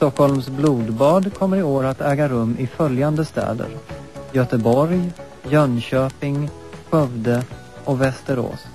Stockholms blodbad kommer i år att äga rum i följande städer. Göteborg, Jönköping, Skövde och Västerås.